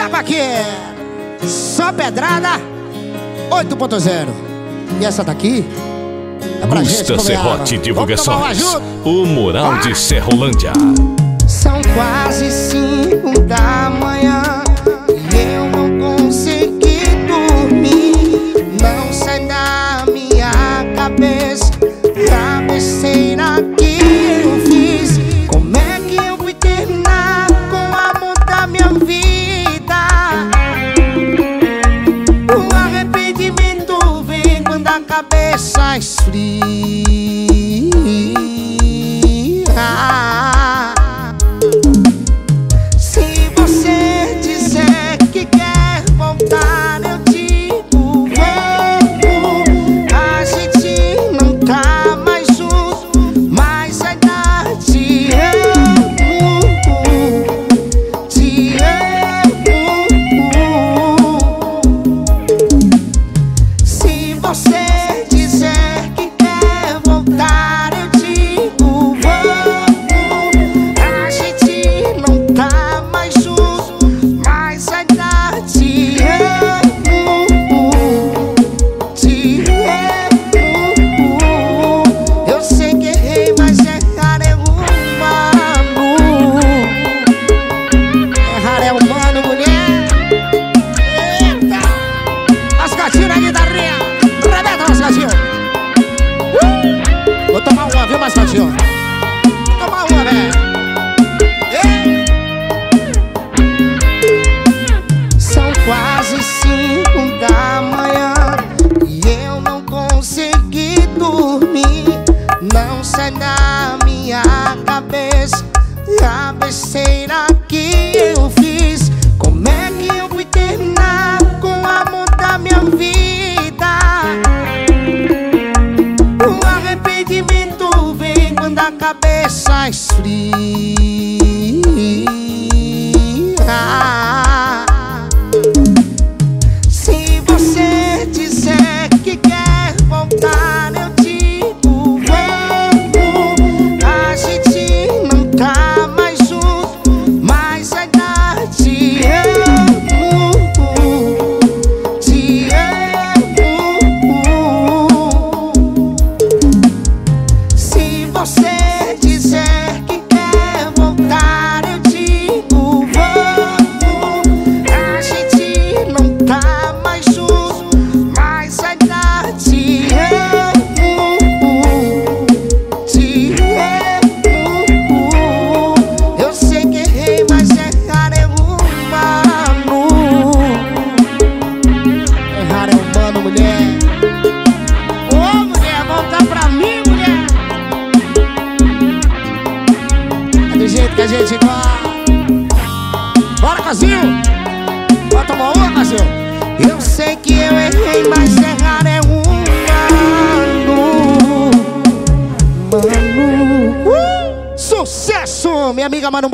Chapa aqui! Só pedrada. 8.0 E essa daqui? É pra Gusta gente Serrote Divulgações O Mural de Serrolândia. São quase cinco da manhã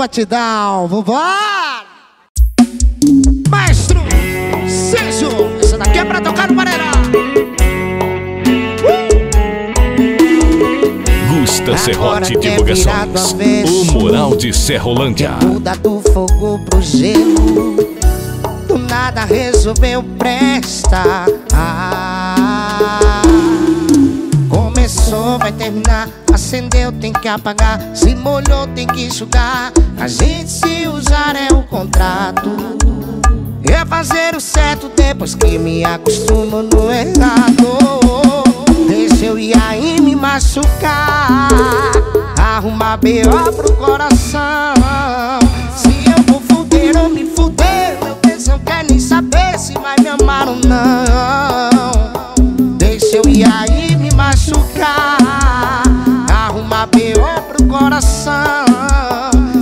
batidão. Vambora! Maestro Sérgio, essa daqui é pra tocar no Maneirão. Uh! Gusta Serrote Divulgações. O Mural de Serrolândia. Muda do fogo pro gelo. Do nada resolveu prestar. Acendeu, tem que apagar. Se molhou, tem que enxugar A gente se usar é o contrato. É fazer o certo depois que me acostumo no errado. Deixa eu ir aí me machucar. Arrumar B.O. pro coração. Se eu vou fuder ou me fuder Meu tesão quer nem saber se vai me amar ou não. Deixa eu ir aí me machucar coração.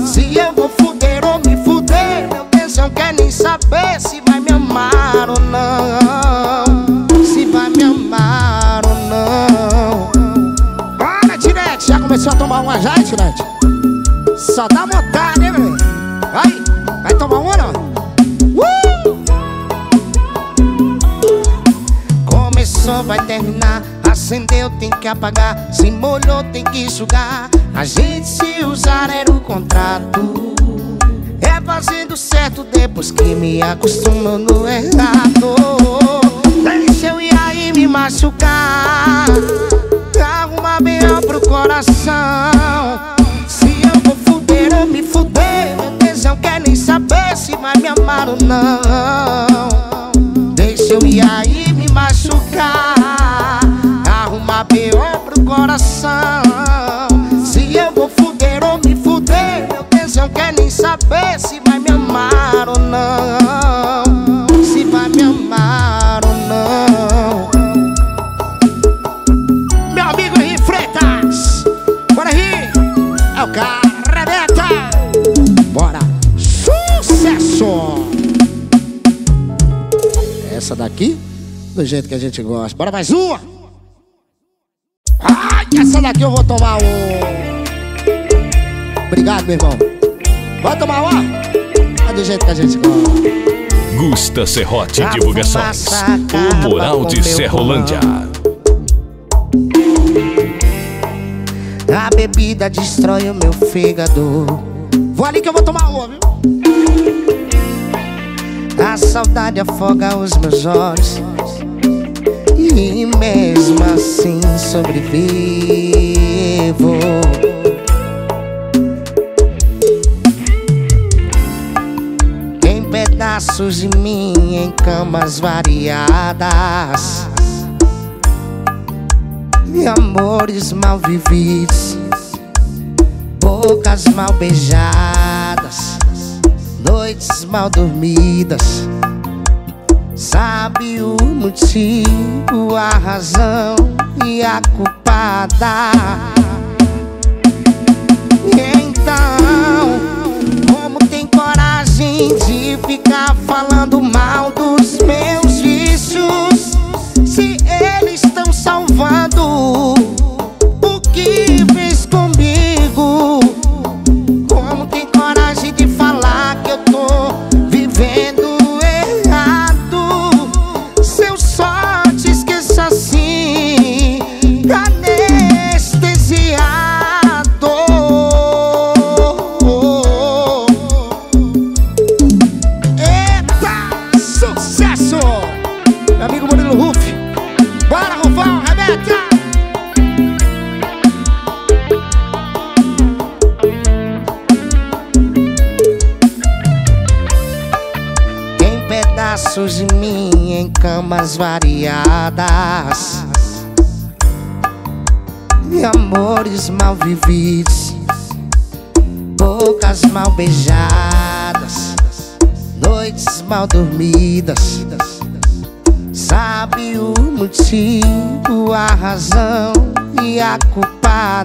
Se eu vou fuder ou me fuder Meu tesão quer nem saber se vai me amar ou não. Se vai me amar ou não. Bora, Tirete, já começou a tomar uma já, Tirete? Só dá vontade, Acendeu, tem que apagar. Se molhou, tem que sugar. A gente se usar era o contrato. É fazendo certo depois que me acostumo no errado. Deixa eu ir aí me machucar. Arruma bem pro coração. Se eu vou fuder ou me fuder. Meu tesão quer nem saber se vai me amar ou não. Deixa eu ir aí me machucar Bem pro coração. Se eu vou fuder ou me fuder Meu tesão quer nem saber se vai me amar ou não. Se vai me amar ou não. Meu amigo Henri Freitas. Bora Henri É o cara Bora. Sucesso. Essa daqui Do jeito que a gente gosta. Bora mais uma essa daqui eu vou tomar um Obrigado, meu irmão Vai tomar uma É do jeito que a gente gosta Gusta Serrote A Divulgações. O com de Serrolândia. A bebida destrói o meu fígado Vou ali que eu vou tomar uma, viu? A saudade afoga os meus olhos E mesmo assim sobrevivo. Em pedaços de mim, em camas variadas. E amores mal vividos, bocas mal beijadas, noites mal dormidas. Sabe o motivo, a razão e a culpada. Então, como tem coragem de ficar falando mal dos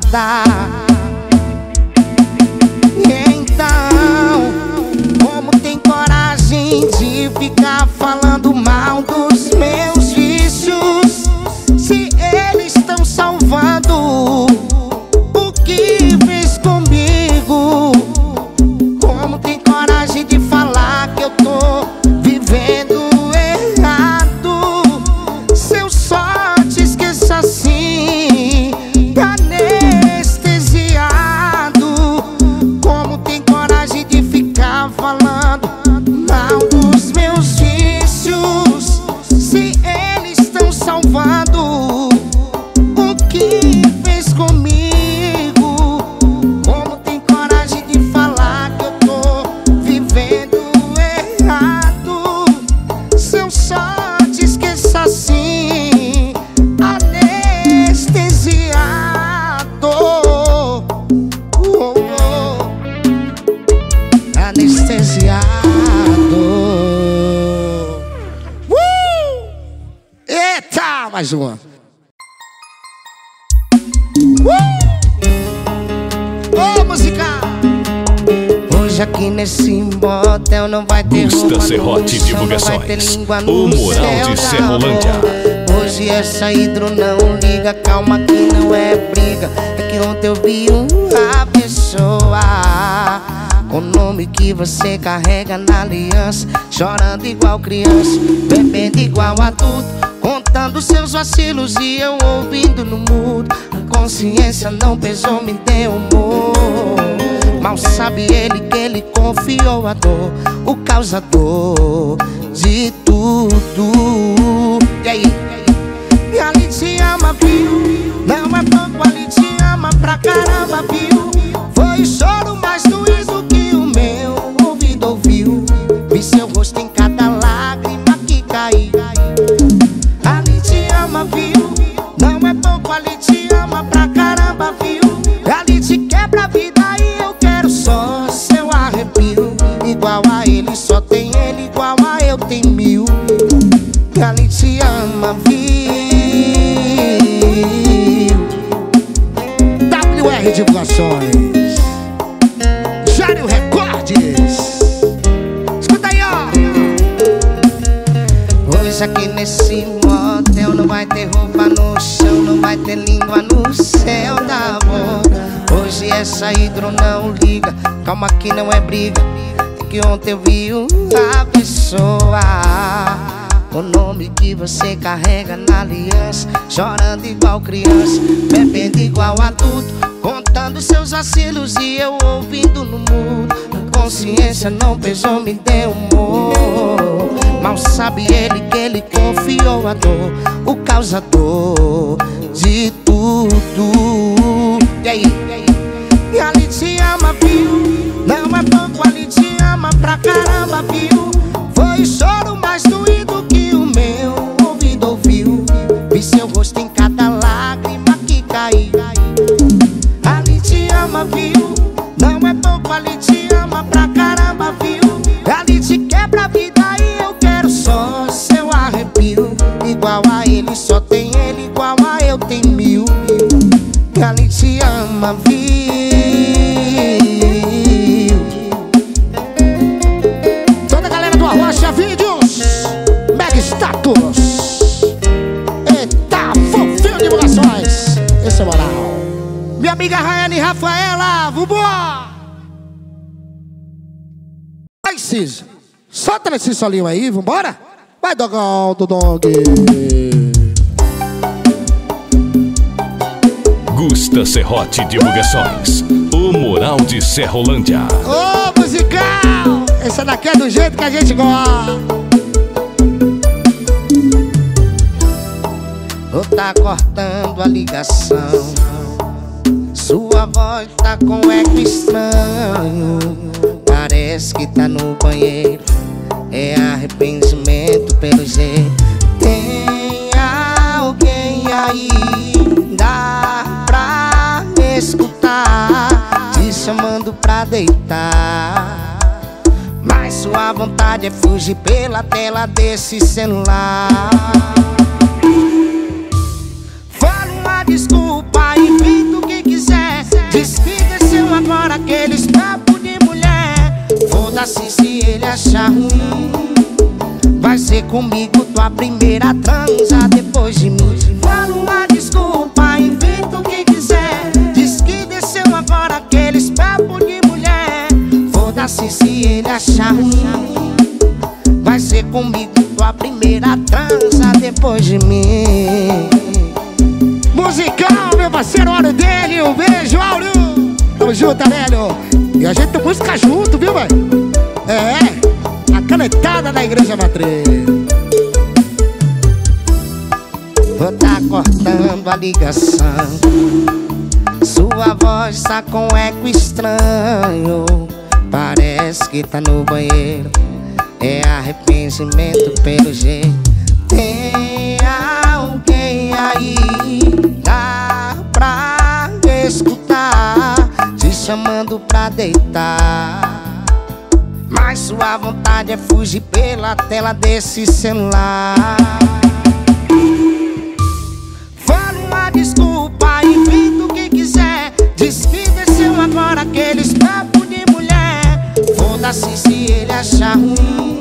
culpada ter Divulgações. língua O no Mural de. Serrolândia. Hoje essa hidro não liga, calma que não é briga É que ontem eu vi uma pessoa Com o nome que você carrega na aliança Chorando igual criança, bebendo igual adulto Contando seus vacilos e eu ouvindo no mudo A consciência não pesou, me deu humor Mal sabe ele que ele confiou a dor O causador de tudo E aí? E ali te ama, viu? Não é pouco, ali te ama pra caramba, viu? Foi choro mais doído que o meu ouvido ouviu Vi seu rosto em cada lágrima que caiu Ali te ama, viu? Não é pouco, ali te ama pra caramba, viu? Ali te quebra a vida WR Divulgações. Jário Recordes. Escuta aí, ó. Hoje aqui nesse motel. Não vai ter roupa no chão Não vai ter língua no céu da boca. Hoje essa hidro não liga. Calma que não é briga. É que ontem eu vi uma pessoa o nome que você carrega na aliança. Chorando igual criança Bebendo igual adulto Seus vacilos e eu ouvindo no mundo A consciência não pesou, me deu humor Mal sabe ele que ele confiou a dor O causador de tudo E aí? E ali te ama, viu? Não é pouco, ali te ama pra caramba, viu? Foi choro mais doído Ali Nesse solinho aí, vambora Vai, dogão do dog Gusta Serrote Divulgações. O Mural de Serrolândia. Ô, musical! Essa daqui é do jeito que a gente gosta. Ou tá cortando a ligação. Sua voz tá com eco estranho. Parece que tá no banheiro. É arrependimento pelo jeito. Tem alguém aí? Dá pra escutar? Te chamando pra deitar. Mas sua vontade é fugir pela tela desse celular. Fala uma desculpa, inventa o que quiser. Que desceu agora aqueles papos. Foda-se se ele achar ruim. Vai ser comigo tua primeira transa depois de mim. Fala uma desculpa, inventa o que quiser. Diz que desceu agora aqueles papos de mulher. Foda-se se ele achar ruim. Vai ser comigo tua primeira transa depois de mim. Musical, meu parceiro, olho dele. Um beijo, Áureo. Tamo junto, velho. E a gente música junto, viu, velho? É, a canetada da Igreja Matriz. Vou tá cortando a ligação. Sua voz tá com eco estranho. Parece que tá no banheiro. É arrependimento pelo jeito. Tem alguém aí? Dá pra escutar? Te chamando pra deitar. Mas sua vontade é fugir pela tela desse celular. Fala uma desculpa, inventa o que quiser. Diz que desceu agora aqueles papos de mulher. Foda-se se ele achar ruim.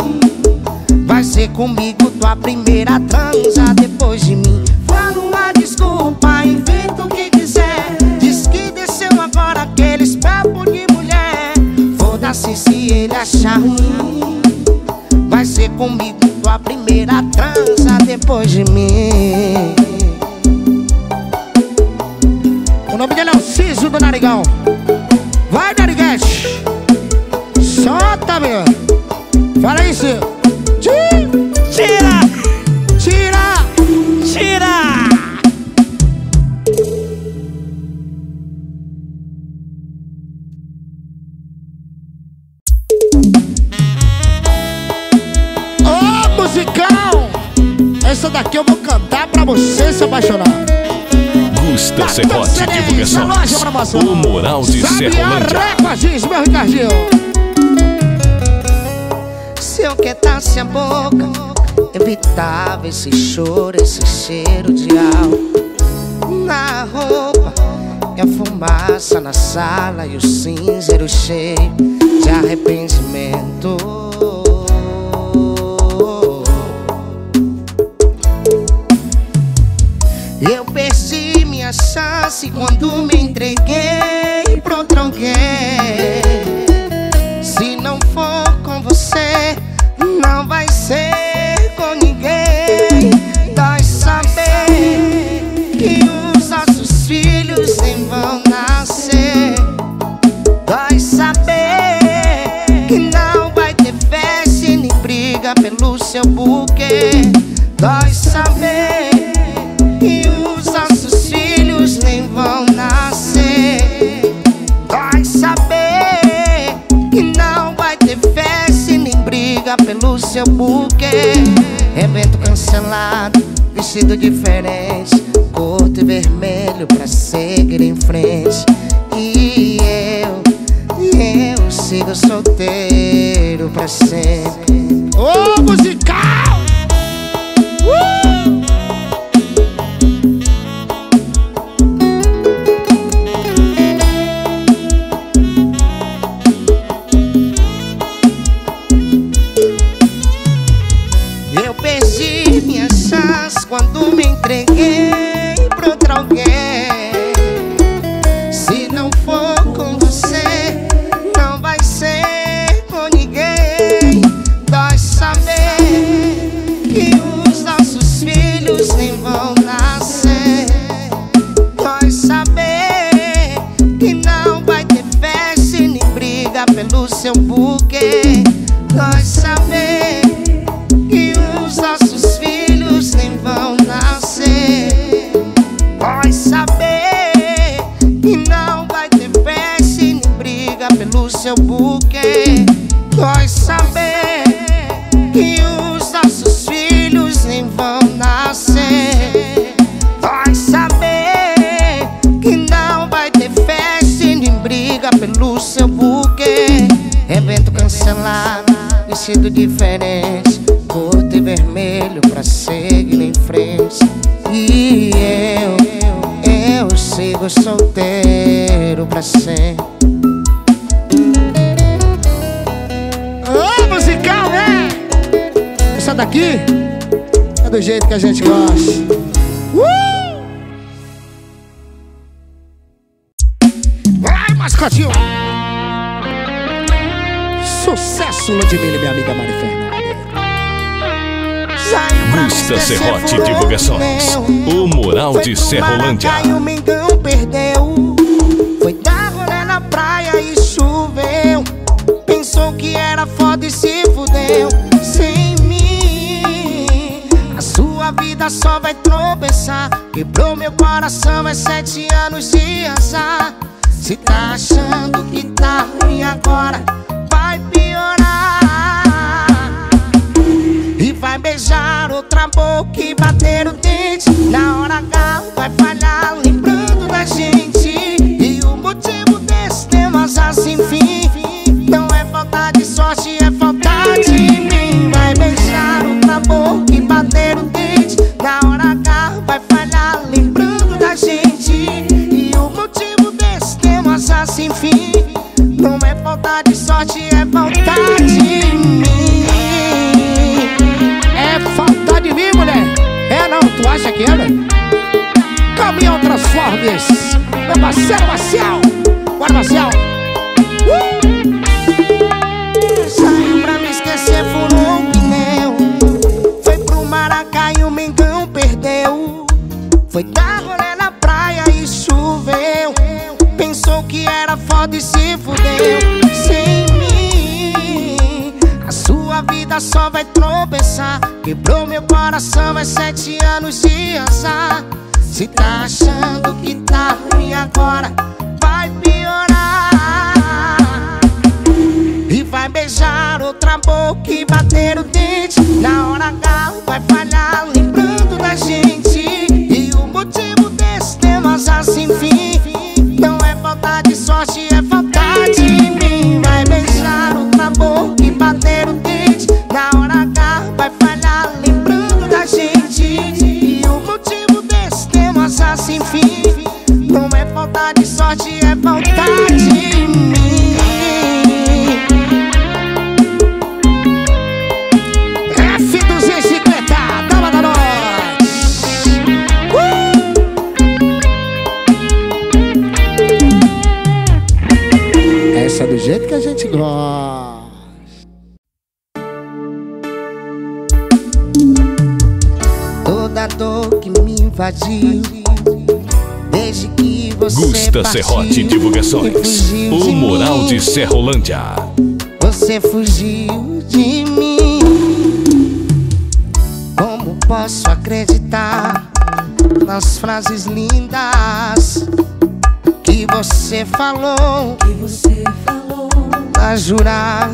Vai ser comigo tua primeira transa depois de mim. Tua primeira transa depois de mim. esse choro, esse cheiro de álcool Na roupa. E a fumaça na sala e o cinzeiro cheio de arrependimento. Eu perdi minha chance quando me entreguei. seu é buquê Evento cancelado, vestido diferente Curto e vermelho pra seguir em frente. E eu, e eu sigo solteiro pra sempre. saber. 更加有名。Serrolândia. Você fugiu de mim. Como posso acreditar nas frases lindas que você falou? Que você falou? Pra jurar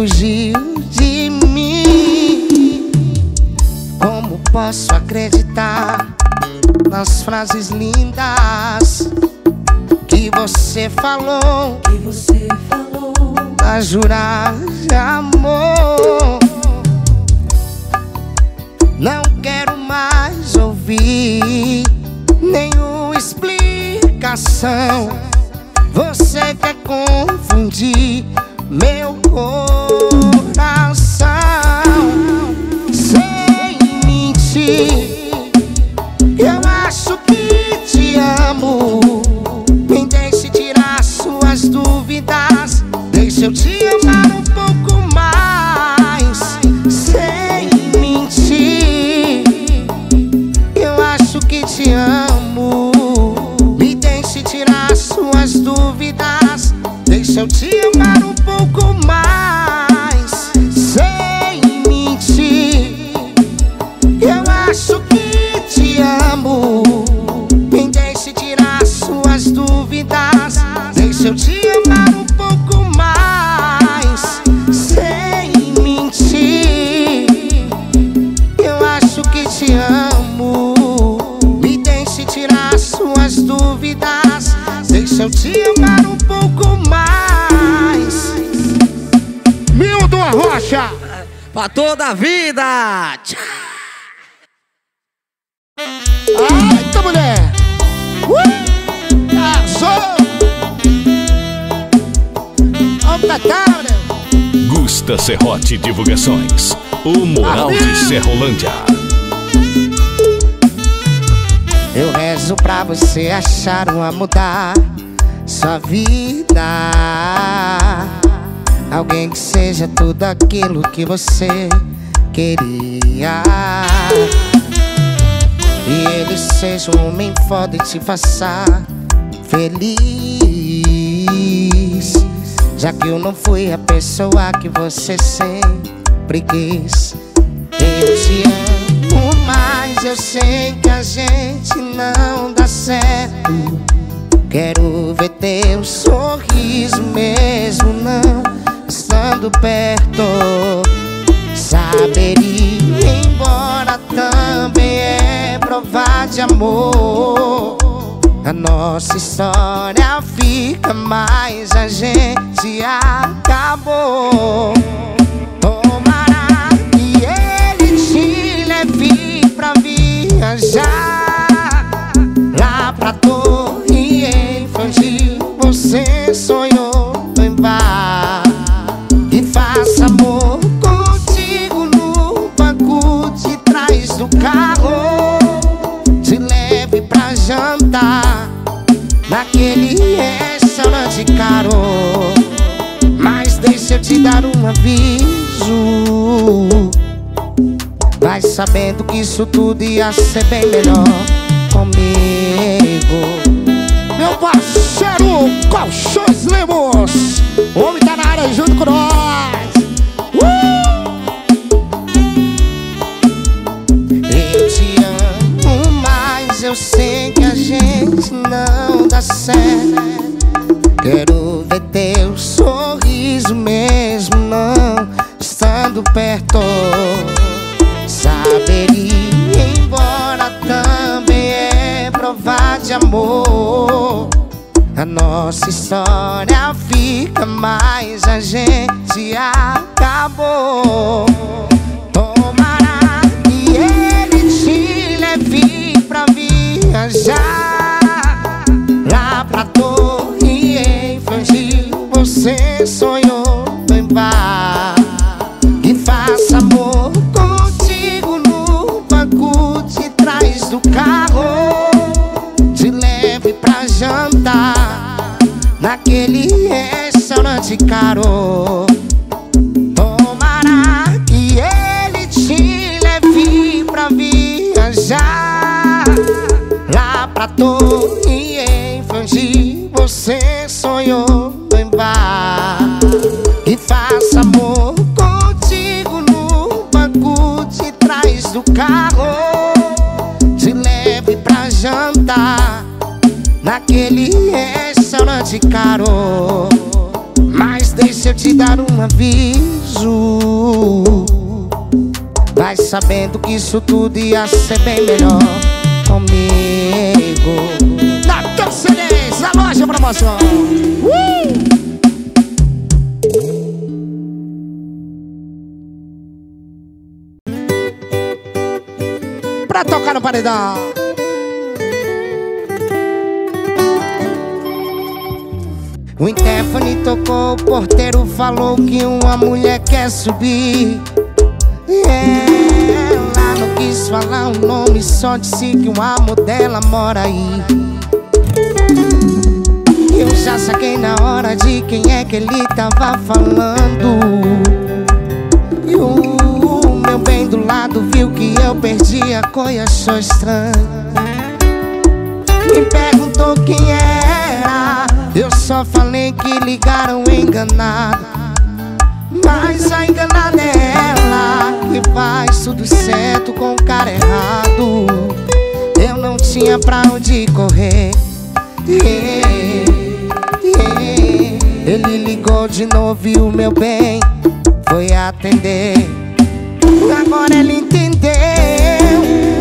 fugir. vida. Tchau. Eita, mulher. Uh! Garçom. Homem da? Gusta Serrote Divulgações. O Moral Amém. de Serrolândia. Eu rezo pra você achar uma mudar sua vida. Alguém que seja tudo aquilo que você queria. E ele seja um homem foda e te faça feliz. Já que eu não fui a pessoa que você sempre quis. Eu te amo, mas eu sei que a gente não dá certo. Quero ver teu sorriso mesmo não estando perto. Saberia, embora também é provar de amor. A nossa história fica, mas a gente acabou. Tomara que ele te leve pra viajar. Lá pra torre infantil você sonhou jantar naquele restaurante caro. Mas deixa eu te dar um aviso. Vai sabendo que isso tudo ia ser bem melhor comigo. Meu parceiro Colchões Lemos, homem tá na área junto com nós. Uh! Eu te amo, mas eu sei Quero ver teu sorriso mesmo não estando perto. Saber ir embora também é provar de amor. A nossa história fica, mas a gente acabou. Tomara que ele te leve pra viajar Você sonhou em bar e faça amor contigo no banco de trás do carro. Te leve pra jantar naquele restaurante caro. Tomara que ele te leve pra viajar lá pra torre naquele restaurante caro. Mas deixa eu te dar um aviso. Vai sabendo que isso tudo ia ser bem melhor comigo. Na Torcedez, na loja promoção. Uh! Pra tocar no paredão. O interfone tocou, o porteiro falou que uma mulher quer subir. Ela não quis falar o nome, só disse que o amor dela mora aí. Eu já saquei na hora de quem é que ele tava falando. E o meu bem do lado viu que eu perdi a cor e achou estranho. Me perguntou quem era, eu só falei que ligaram enganado. Mas a enganada é ela que faz tudo certo com o cara errado. Eu não tinha pra onde correr. Ele ligou de novo e o meu bem foi atender. Agora ele entendeu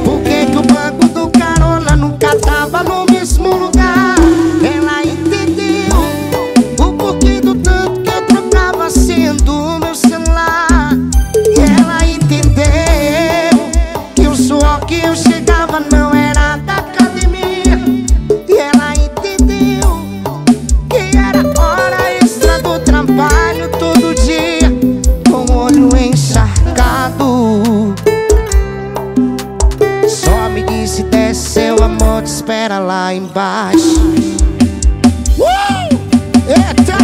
por que, que o banco do carona nunca tava no mesmo lugar. Sendo meu celular. E ela entendeu que o suor que eu chegava não era da academia. E ela entendeu que era hora extra do trabalho todo dia, com o olho encharcado. Só me disse desce seu amor, te espera lá embaixo. Uh! Eita!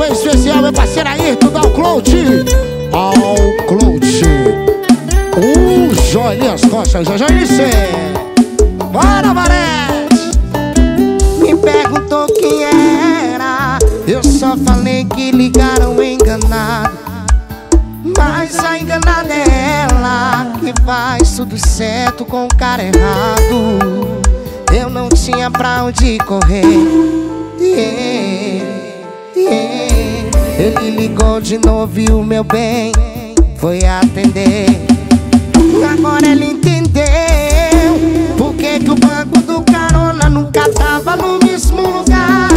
Beijo especial, meu parceiro Ayrton, dá o Clout. Ao Clout. O Joinhas Costa, já já iniciei. Bora, Varete! Me perguntou quem era Eu só falei que ligaram enganado Mas a enganada é ela Que faz tudo certo com o cara errado Eu não tinha pra onde correr Yeah, yeah. Ele ligou de novo e o meu bem Foi atender. Agora ele entendeu Por que, que o banco do carona nunca tava no mesmo lugar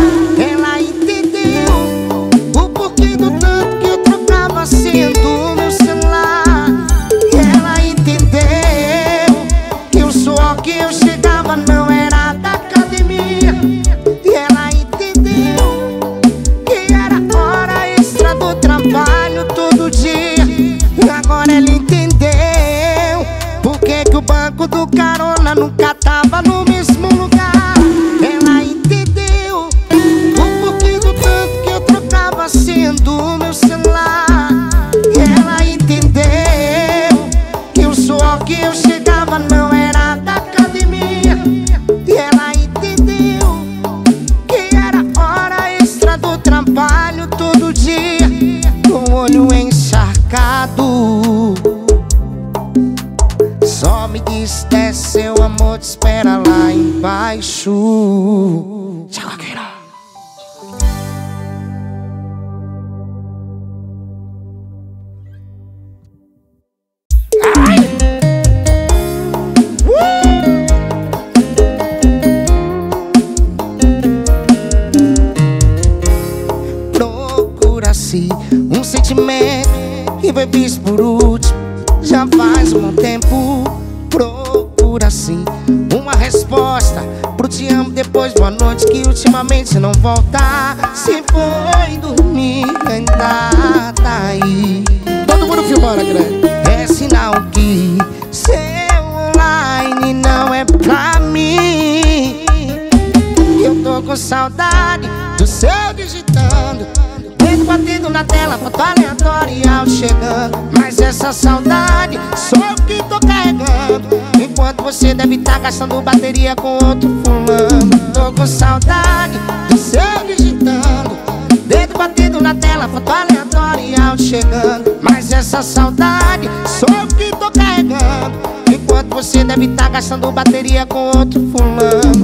Você deve estar tá gastando bateria com outro fulano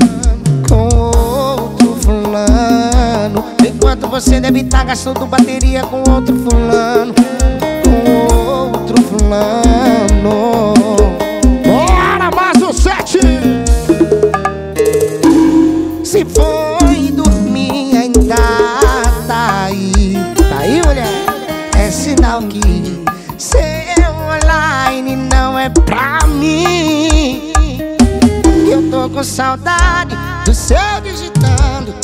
Com outro fulano. Enquanto você deve estar tá gastando bateria com outro fulano Com outro fulano. Seu digitando.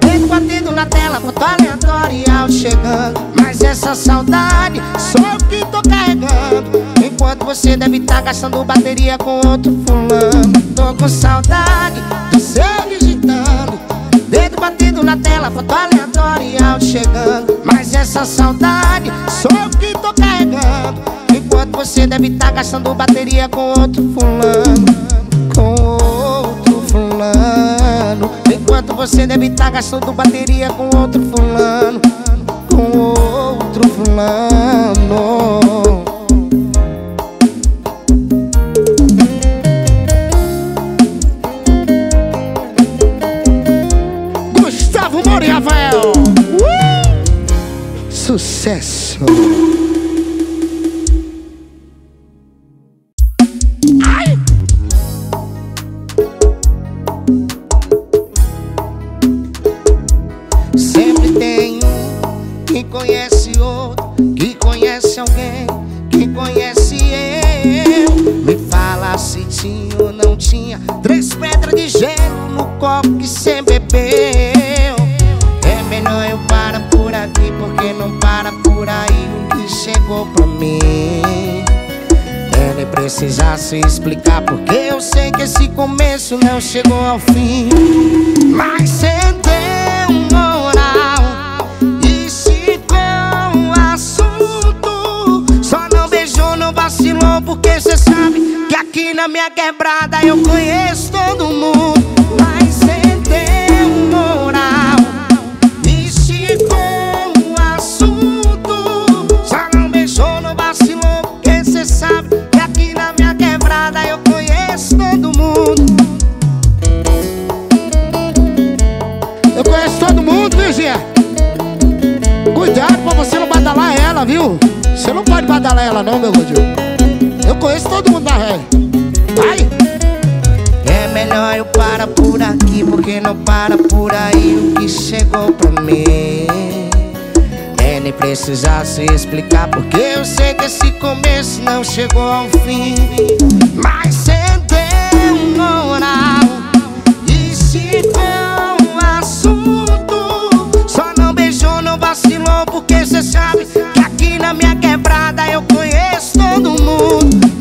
Beijo batido na tela, foto aleatória chegando. Mas essa saudade, só eu que tô carregando. Enquanto você deve estar tá gastando bateria com outro fulano. Tô com saudade do seu digitando. Dedo batido na tela, foto aleatória chegando. Mas essa saudade, só eu que tô carregando. Enquanto você deve estar tá gastando bateria com outro fulano. Com outro fulano. Enquanto você deve estar tá gastando bateria com outro fulano Com outro fulano. Gustavo Moura e Rafael. Uh! Sucesso. você explicar Porque eu sei que esse começo não chegou ao fim. Mas é cê deu moral. E se deu assunto Só não beijou, não vacilou Porque cê sabe que aqui na minha quebrada Eu conheço todo mundo.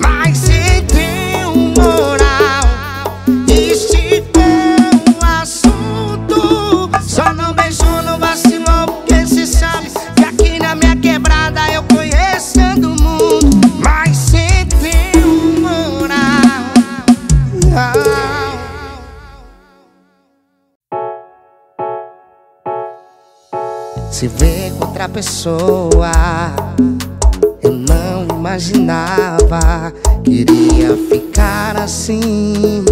pessoa. Eu não imaginava Queria ficar assim.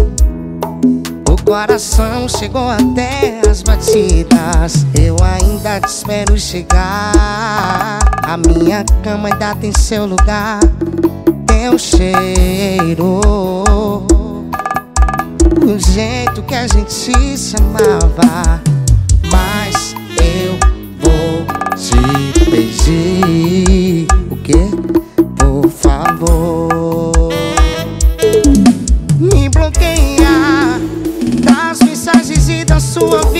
O coração chegou até as batidas. Eu ainda te espero chegar. A minha cama ainda tem seu lugar Teu cheiro. O jeito que a gente se amava Beijei o quê? Por favor Me bloqueia Das mensagens e da sua voz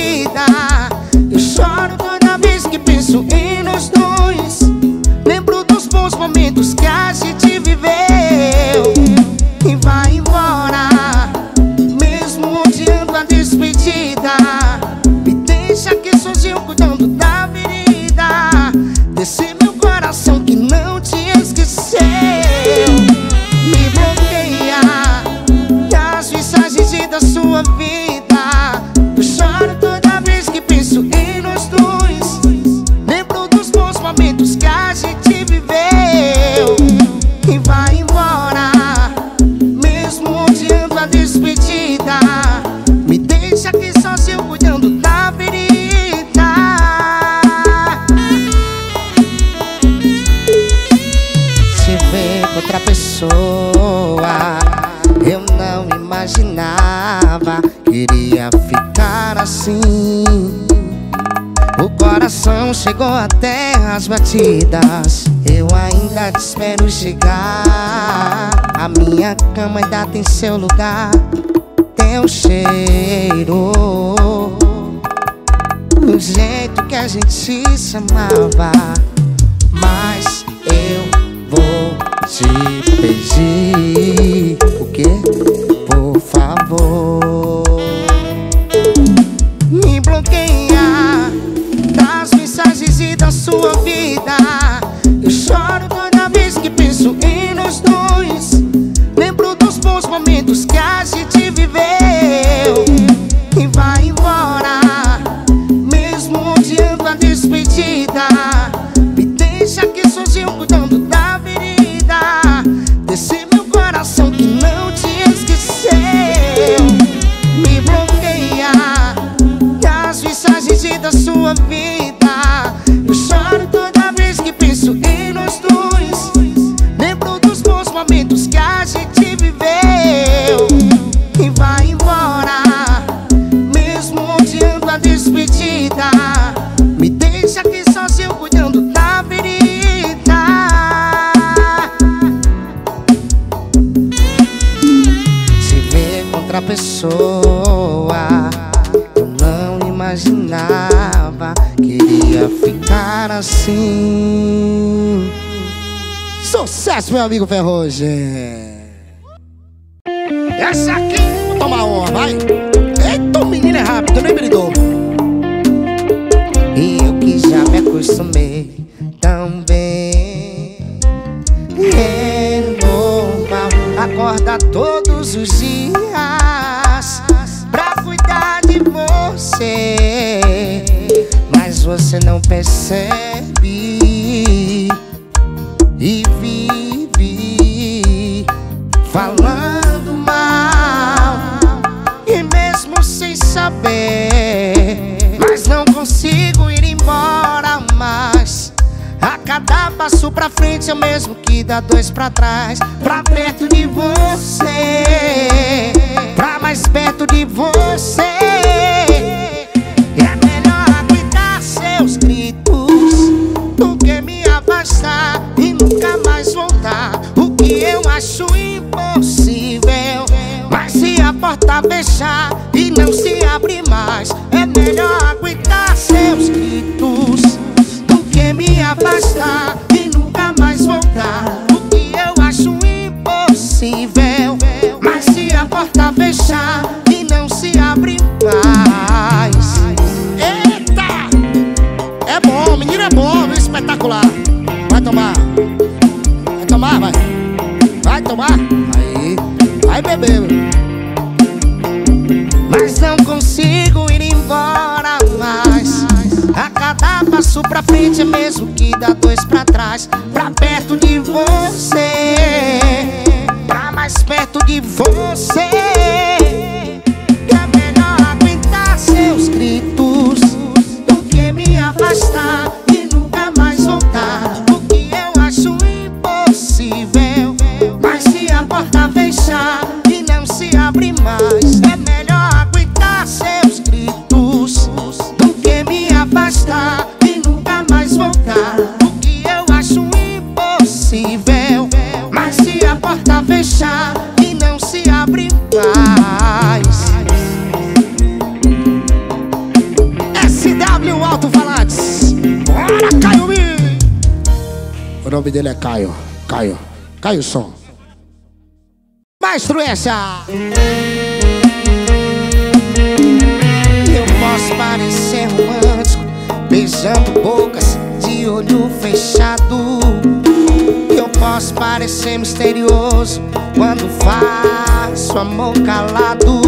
cama ainda tem seu lugar, teu cheiro, o jeito que a gente se amava. Afastar dele é Caio. Caio. Caio Som. Maestro essa. Eu posso parecer romântico, beijando bocas de olho fechado. Eu posso parecer misterioso quando faço amor calado.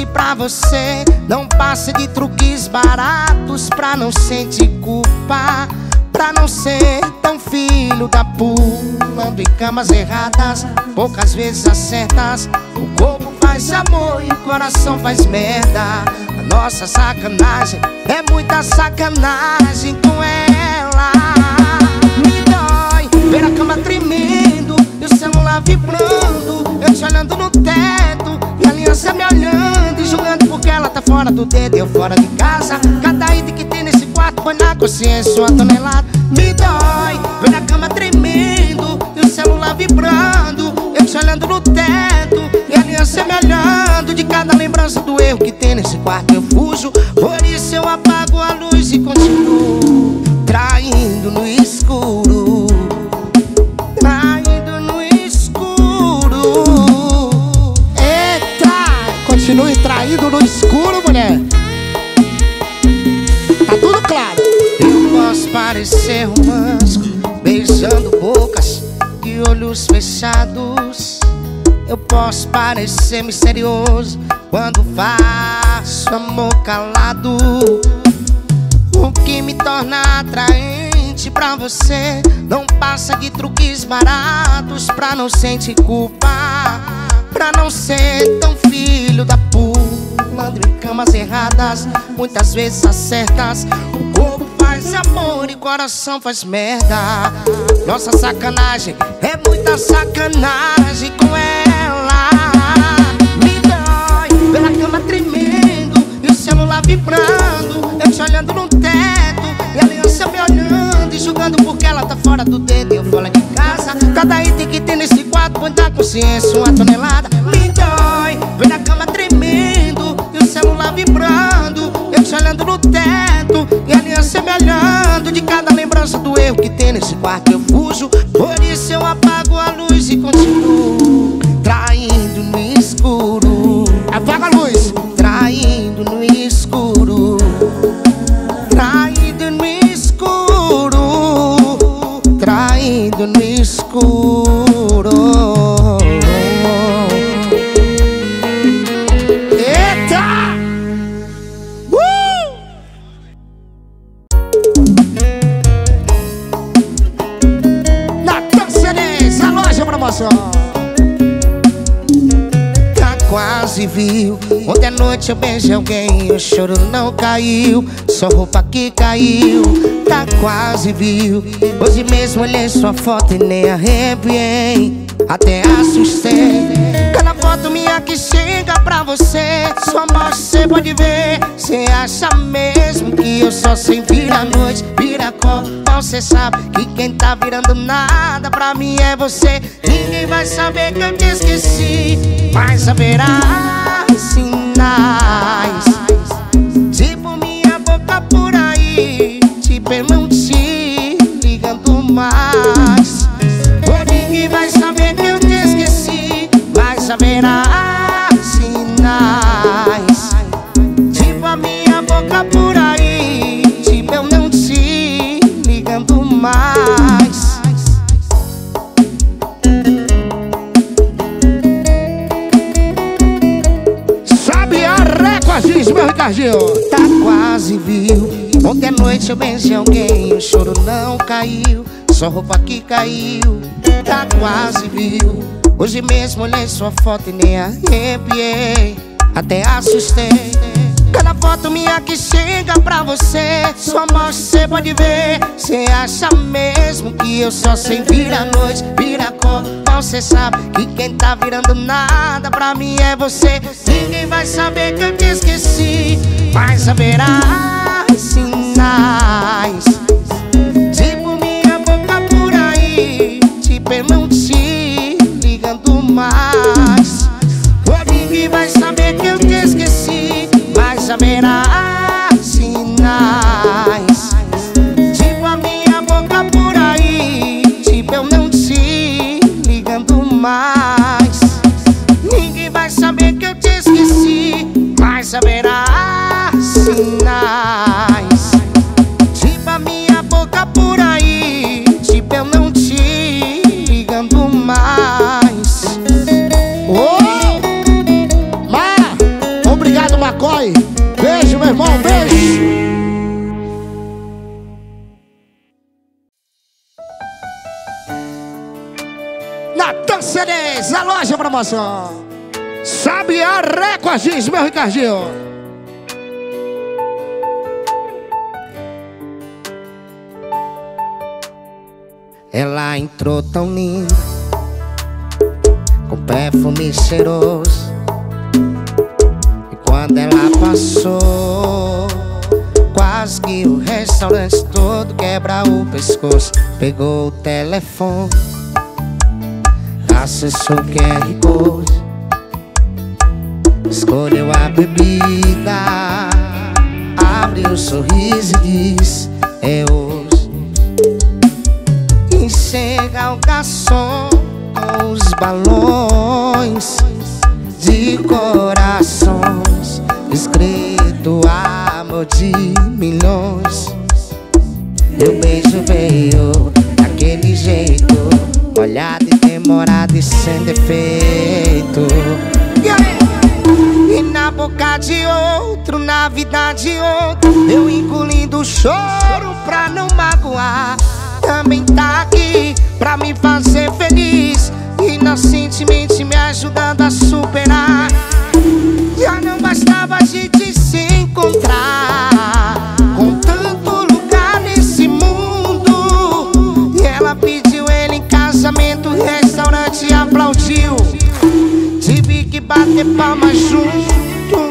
Atraente pra você não passa de truques baratos pra não sentir culpa. Pra não ser tão filho da pulando em camas erradas, poucas vezes acertas. O corpo faz amor e o coração faz merda. A nossa sacanagem é muita sacanagem com ela. Me dói ver a cama tremendo e o celular vibrando. Eu te olhando no teto fora do dedo eu fora de casa. Cada item que tem nesse quarto põe na consciência uma tonelada. Me dói ver a cama tremendo e o celular vibrando. Eu te olhando no teto e a aliança me olhando. De cada lembrança do erro que tem nesse quarto eu fujo. Por isso eu apago a luz e continuo traindo no escuro. Traindo no escuro. Eita! Continue traído no escuro, mulher. Tá tudo claro. Eu posso parecer romântico, beijando bocas de olhos fechados. Eu posso parecer misterioso quando faço amor calado. O que me torna atraente pra você não passa de truques baratos pra não sentir culpa, pra não ser tão filho da puta. Malandro em camas erradas, muitas vezes acertas. O corpo faz amor e coração faz merda. Nossa sacanagem é muita sacanagem com ela. Me dói ver a cama tremendo e o celular vibrando. Eu te olhando no teto e a aliança me olhando e julgando porque ela tá fora do dedo e eu fora de casa. Cada item que tem nesse quarto põe na consciência uma tonelada. Me dói ver a cama teto e a aliança me olhando. De cada lembrança do erro que tem nesse quarto eu fujo. Por isso eu apago a luz e continuo Noite eu beijei alguém, o choro não caiu, só roupa que caiu. Tá quase viu. Hoje mesmo olhei sua foto e nem arrepiei. Até assustei. Cada foto minha que chega pra você, sua morte cê pode ver. Cê acha mesmo que eu só sei virar noite, vira copo. Mal cê sabe que quem tá virando nada pra mim é você. Ninguém vai saber que eu te esqueci, mas haverá sinais. Tipo minha boca por aí, tipo eu não te ligando mais. Ninguém vai saber que eu te esqueci, mas haverá Tá quase viu. Ontem à noite noite eu beijei alguém, o choro não caiu, só roupa que caiu, tá quase viu. Hoje mesmo olhei sua foto e nem arrepiei, até assustei. Foto minha que chega pra você. Sua mostra cê pode ver. Cê acha mesmo que eu só sei virar noite, vira cor? Mal cê sabe que quem tá virando nada pra mim é você. Ninguém vai saber que eu te esqueci. Mas haverá sinais. Tipo minha boca por aí haverá sinais. Tipo a minha boca por aí Tipo eu não te ligando mais. Ninguém vai saber que eu te esqueci Mas haverá sinais. Tipo a minha boca por aí a loja promoção. Sabe a Recordes, meu Ricardinho. Ela entrou tão linda Com perfume cheiroso E quando ela passou Quase que o restaurante todo quebra o pescoço Pegou o telefone Acessou o QR Code. Escolheu a bebida. Abriu o sorriso e disse É hoje. E chega o garçom com os balões de corações. Escrito amor de milhões. Meu beijo veio daquele jeito Molhado e demorado e sem defeito? E na boca de outro, na vida de outro Eu engolindo o choro pra não magoar. Também tá aqui pra me fazer feliz Inocentemente me ajudando a superar. Já não bastava a gente se encontrar Com tanto lugar nesse mundo. E ela pediu bater palmas junto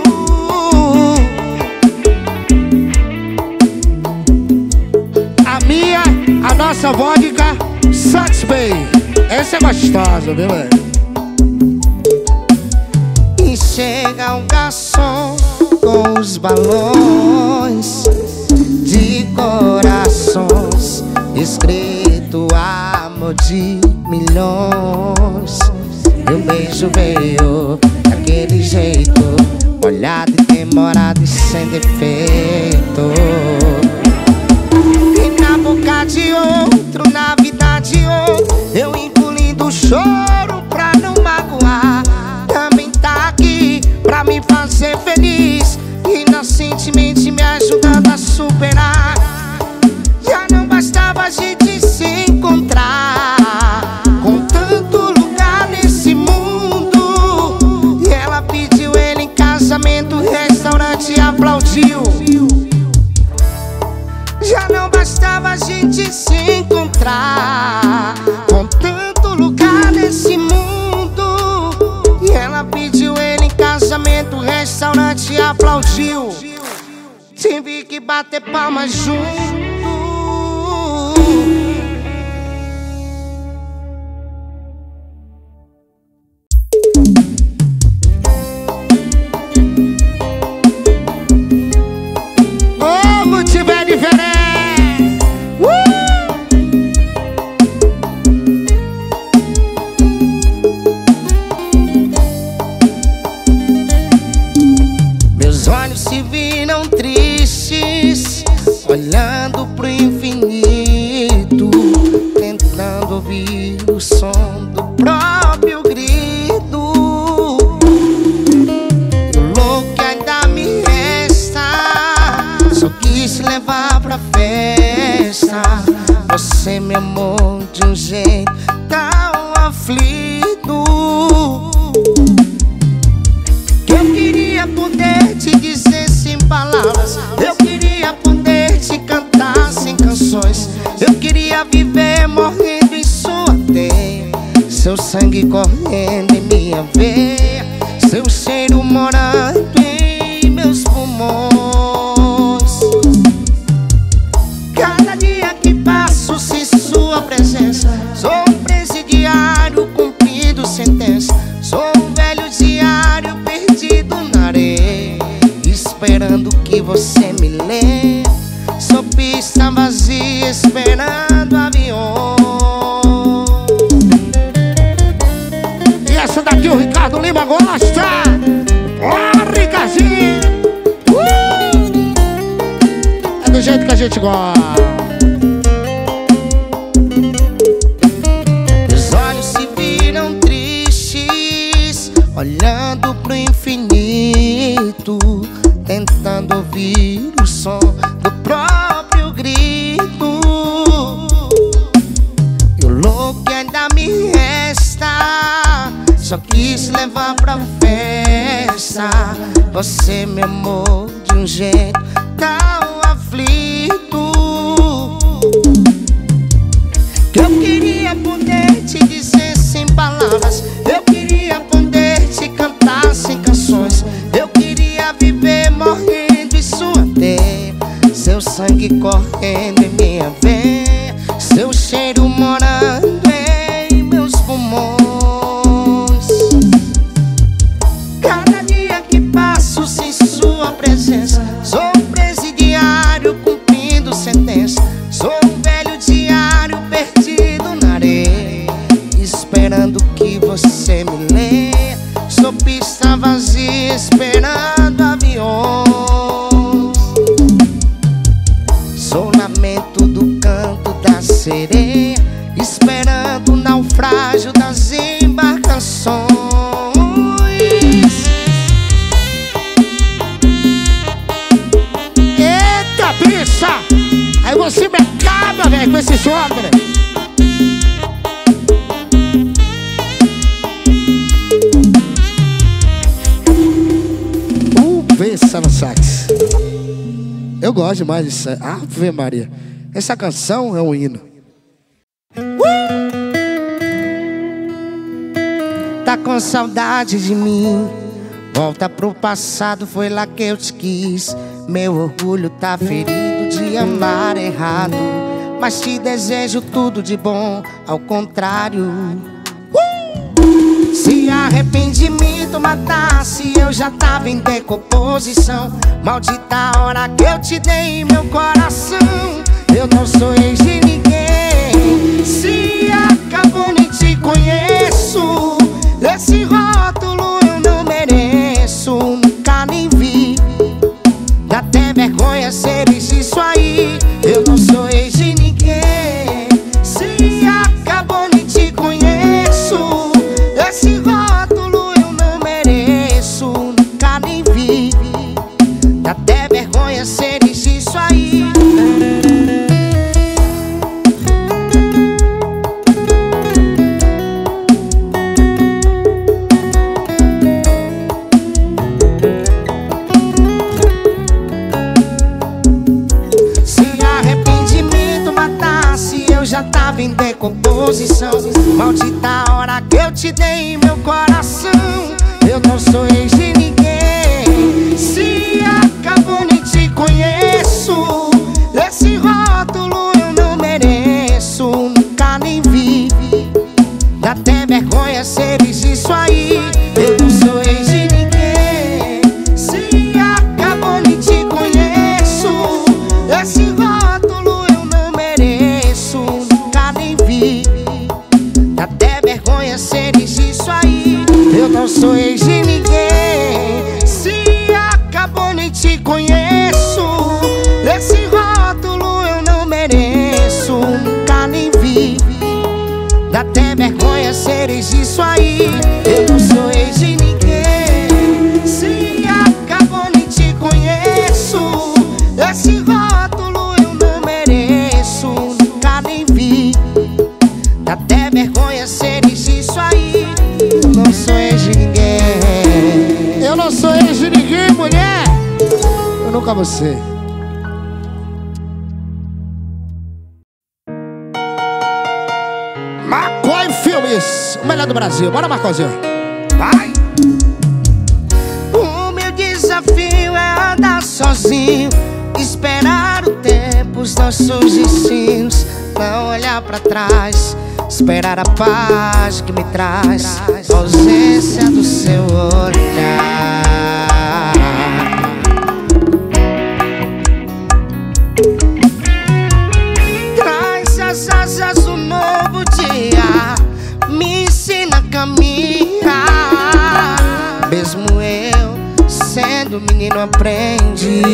A minha, a nossa vodka Satisfei. Essa é gostosa, viu, velho? E chega um garçom com os balões de corações Escrito amor de milhões O beijo veio daquele jeito Molhado e demorado e sem defeito. E na boca de outro, na vida de outro Eu engolindo o choro pra não magoar. Também tá aqui pra me fazer feliz Inocentemente me ajudando a superar. Já não bastava a gente se encontrar já não bastava a gente se encontrar Com tanto lugar nesse mundo. E ela pediu ele em casamento O restaurante aplaudiu. Tive que bater palmas junto Santo. Ave Maria. Essa canção é um hino. Uh! Tá com saudade de mim? Volta pro passado, foi lá que eu te quis. Meu orgulho tá ferido de amar errado. Mas te desejo tudo de bom, ao contrário. Se arrependimento matasse, eu já tava em decomposição. Maldita hora que eu te dei meu coração. Eu não sou ex de ninguém. Se acabou, nem te conheço. Desse rótulo eu não mereço. Nunca nem vi. Dá até vergonha ser isso aí. fez isso aí. Eu não sou ex de ninguém. Se acabou, nem te conheço. Esse rótulo eu não mereço. Nunca nem vi. Dá até vergonha ser ex disso aí. Eu não sou ex de ninguém. Eu não sou ex de ninguém, mulher. Eu nunca vou ser. Brasil. Bora, Marcozinho. Vai! O meu desafio é andar sozinho, esperar o tempo, os nossos ensinos, não olhar pra trás, esperar a paz que me traz, a ausência do seu olhar. Menino aprendiz.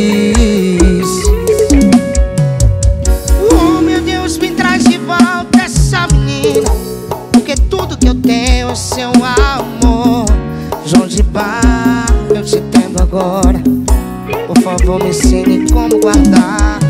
Oh meu Deus, me traz de volta essa menina. Porque tudo que eu tenho é seu amor. João de Bar, eu te tendo agora. Por favor, me ensine como guardar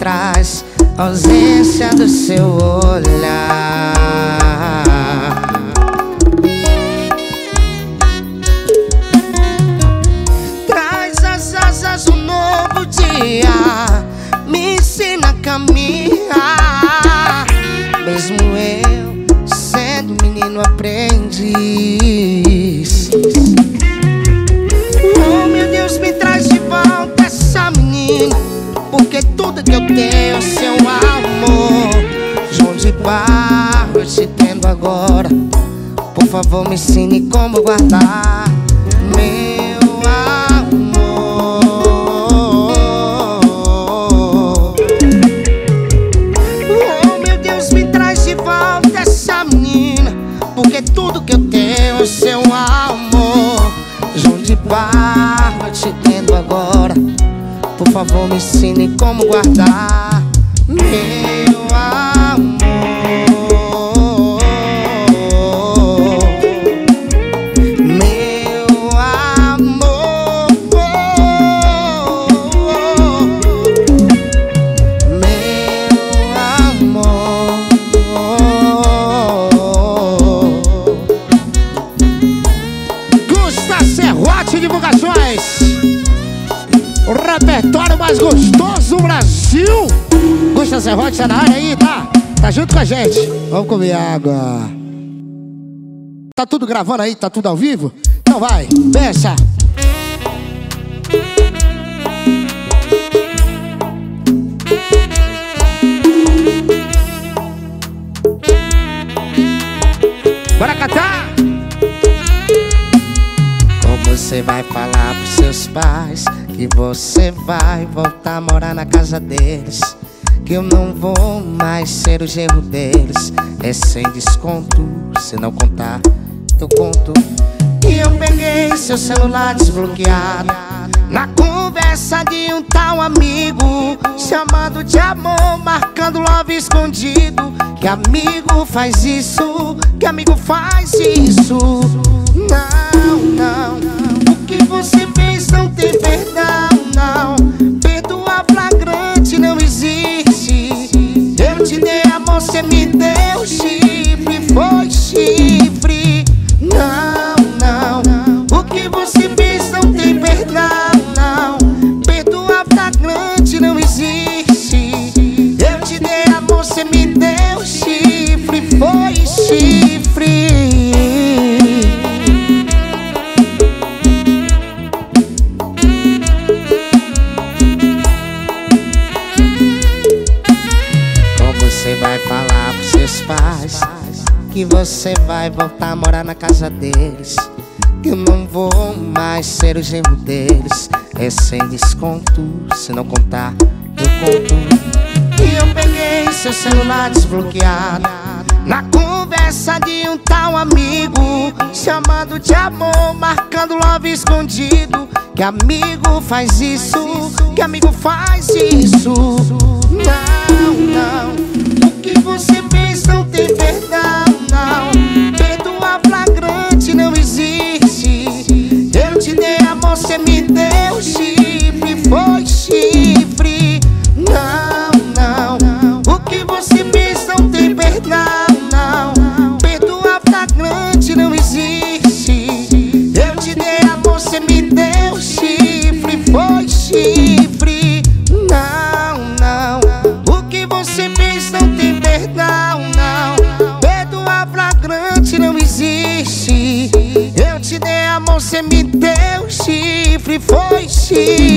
traz, a ausência do seu olhar. Favor, me ensine como guardar meu amor. Oh meu Deus, me traz de volta essa menina. Porque tudo que eu tenho é seu amor. João de eu te tendo agora. Por favor, me ensine como guardar meu amor. Gostoso Brasil. Gusta Serrote tá na área aí, tá? Tá junto com a gente. Vamos comer água. Tá tudo gravando aí? Tá tudo ao vivo? Então vai, peça. Bora catar! Como você vai falar pros seus pais que você vai voltar a morar na casa deles? Que eu não vou mais ser o genro deles. É sem desconto, se não contar, eu conto. E eu peguei seu celular desbloqueado. Na conversa de um tal amigo, chamando de amor, marcando love escondido. Que amigo faz isso, que amigo faz isso. Não, não, o que você fez não tem perdão, não. Que você vai voltar a morar na casa deles? Que eu não vou mais ser o genro deles. É sem desconto, se não contar, eu conto. E eu peguei seu celular desbloqueado Na conversa de um tal amigo Chamando de amor, marcando love escondido Que amigo faz isso, que amigo faz isso Não, não O que você fez não tem perdão, não. Perdoar flagrante não existe. Eu te dei amor, você me deu chifre Foi chifre. Não, não. O que você fez não tem perdão, Foi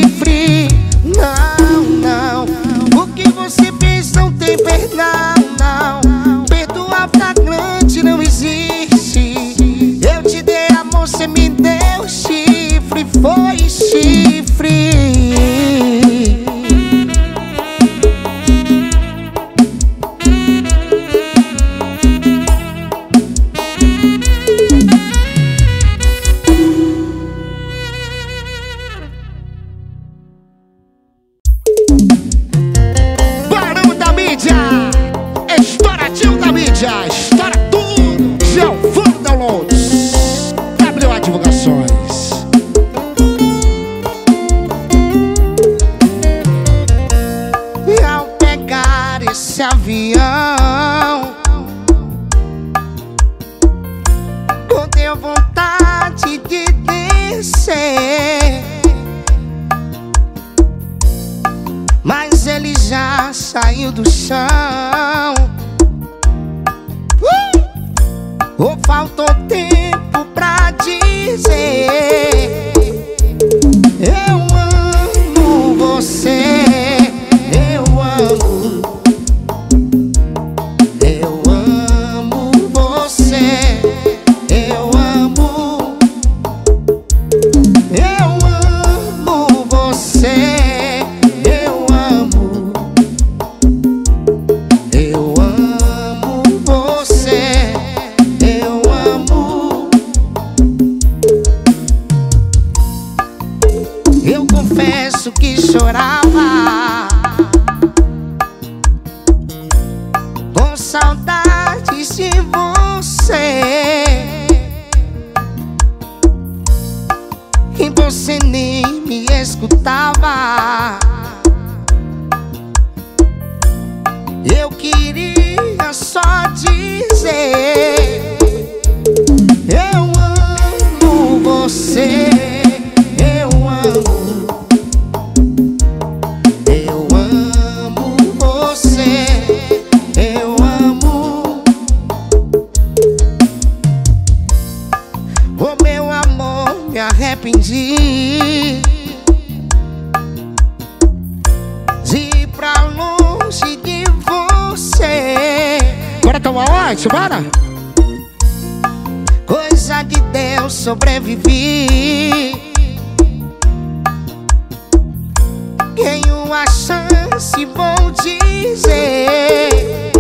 Tomar onde? Bora? Coisa de Deus, sobrevivi Tenho a chance, vou dizer